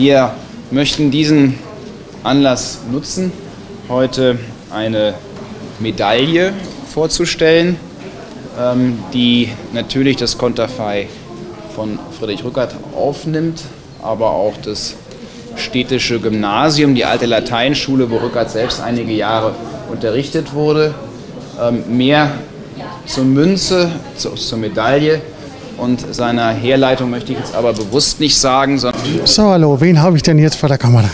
Wir möchten diesen Anlass nutzen, heute eine Medaille vorzustellen, ähm, die natürlich das Konterfei von Friedrich Rückert aufnimmt, aber auch das städtische Gymnasium, die alte Lateinschule, wo Rückert selbst einige Jahre unterrichtet wurde. Ähm, mehr zur Münze, zur Medaille und seiner Herleitung möchte ich jetzt aber bewusst nicht sagen. so, hallo, wen habe ich denn jetzt vor der Kamera?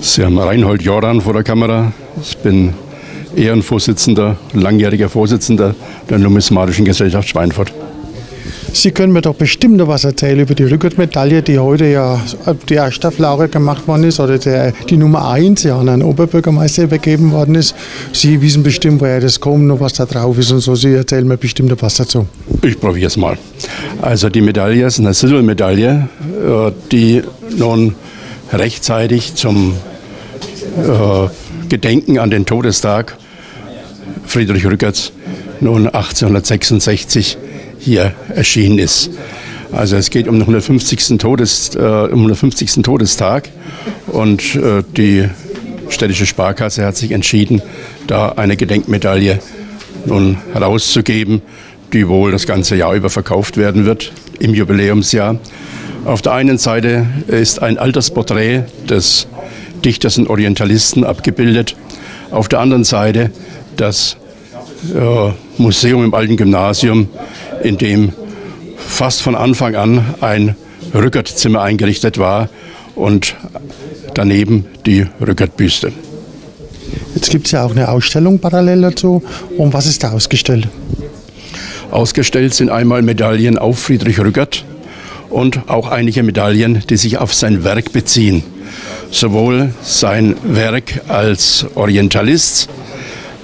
Sie haben Reinhold Jordan vor der Kamera. Ich bin Ehrenvorsitzender, langjähriger Vorsitzender der Numismatischen Gesellschaft Schweinfurt. Sie können mir doch bestimmt noch was erzählen über die Rückert-Medaille, die heute ja die erste Auflage gemacht worden ist oder der, die Nummer 1 ja an einen Oberbürgermeister übergeben worden ist. Sie wissen bestimmt, woher das kommt und was da drauf ist und so. Sie erzählen mir bestimmt was dazu. Ich probiere es mal. Also die Medaille ist eine Silbermedaille, äh, die nun rechtzeitig zum äh, Gedenken an den Todestag Friedrich Rückerts nun 1866 hier erschienen ist. Also es geht um den 150. Todes, äh, um 150. Todestag und äh, die städtische Sparkasse hat sich entschieden, da eine Gedenkmedaille nun herauszugeben, die wohl das ganze Jahr über verkauft werden wird im Jubiläumsjahr. Auf der einen Seite ist ein Altersporträt des Dichters und Orientalisten abgebildet. Auf der anderen Seite das äh, Museum im Alten Gymnasium in dem fast von Anfang an ein Rückertzimmer eingerichtet war und daneben die Rückertbüste. Jetzt gibt es ja auch eine Ausstellung parallel dazu. Um was ist da ausgestellt? Ausgestellt sind einmal Medaillen auf Friedrich Rückert und auch einige Medaillen, die sich auf sein Werk beziehen. Sowohl sein Werk als Orientalist,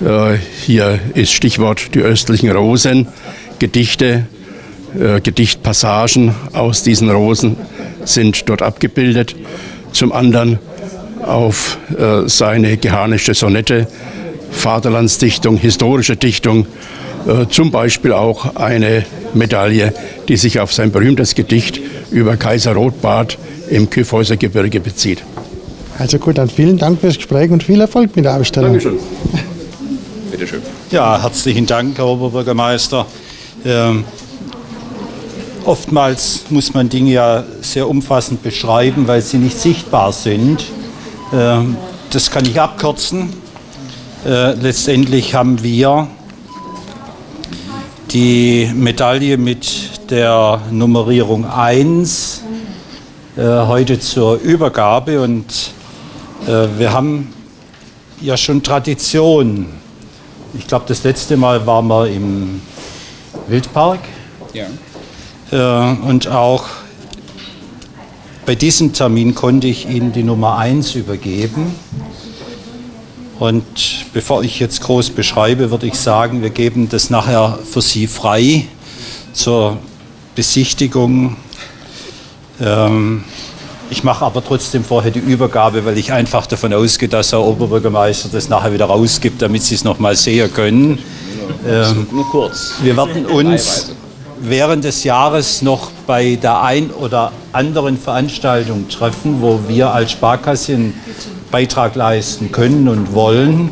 äh, hier ist Stichwort die östlichen Rosen, Gedichte, äh, Gedichtpassagen aus diesen Rosen sind dort abgebildet. Zum anderen auf äh, seine geharnische Sonette, Vaterlandsdichtung, historische Dichtung, äh, zum Beispiel auch eine Medaille, die sich auf sein berühmtes Gedicht über Kaiser Rotbart im Kyffhäuser Gebirge bezieht. Also gut, dann vielen Dank fürs Gespräch und viel Erfolg mit der Ausstellung. Dankeschön. Bitte schön. Ja, herzlichen Dank, Herr Oberbürgermeister. Ähm, oftmals muss man Dinge ja sehr umfassend beschreiben, weil sie nicht sichtbar sind. Ähm, das kann ich abkürzen. Äh, letztendlich haben wir die Medaille mit der Nummerierung 1 äh, heute zur Übergabe und äh, wir haben ja schon Tradition. Ich glaube, das letzte Mal waren wir im Wildpark. Ja. Äh, und auch bei diesem Termin konnte ich Ihnen die Nummer 1 übergeben. Und bevor ich jetzt groß beschreibe, würde ich sagen, wir geben das nachher für Sie frei zur Besichtigung. Ähm, ich mache aber trotzdem vorher die Übergabe, weil ich einfach davon ausgehe, dass der Oberbürgermeister das nachher wieder rausgibt, damit Sie es noch mal sehen können. Ähm, nur kurz. Wir werden uns während des Jahres noch bei der ein oder anderen Veranstaltung treffen, wo wir als Sparkasse einen Beitrag leisten können und wollen.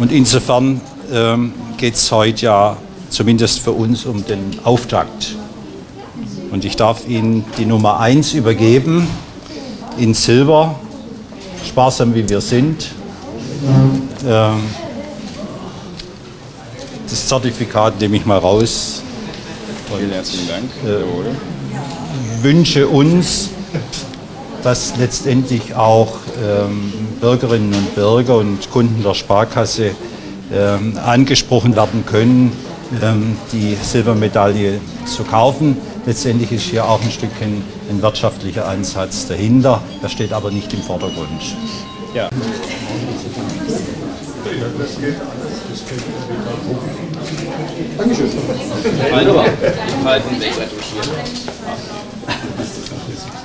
Und insofern ähm, geht es heute ja zumindest für uns um den Auftakt. Und ich darf Ihnen die Nummer 1 übergeben in Silber, sparsam wie wir sind. Ähm, das Zertifikat nehme ich mal raus. Vielen herzlichen Dank. Äh, wünsche uns, dass letztendlich auch ähm, Bürgerinnen und Bürger und Kunden der Sparkasse ähm, angesprochen werden können, ähm, die Silbermedaille zu kaufen. Letztendlich ist hier auch ein Stückchen ein wirtschaftlicher Ansatz dahinter. Das steht aber nicht im Vordergrund. Ja. Dankeschön. Wunderbar. Ich halte den Weg retuschieren.